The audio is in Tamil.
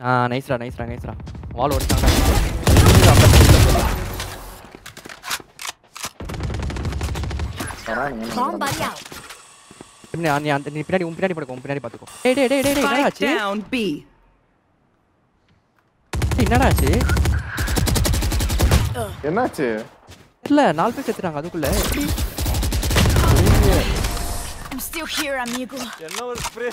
ஆ நைஸ்ரா நைஸ்ரா நைஸ்ரா வால் ஓடிட்டாங்க Bomb buddy நீ அந்த நீ பின்னாடி உன் பின்னாடி படுக்கோ உன் பின்னாடி பாத்துக்கோ டேய் டேய் டேய் டேய் என்னடா ஆச்சு? Down B. என்னடா ஆச்சு? என்னாச்சு? இல்ல நாலு பேர் செத்துறாங்க அதுக்குள்ள. எப்படி? I'm still here, amigo. என்ன ஒரு ஸ்ப்ரே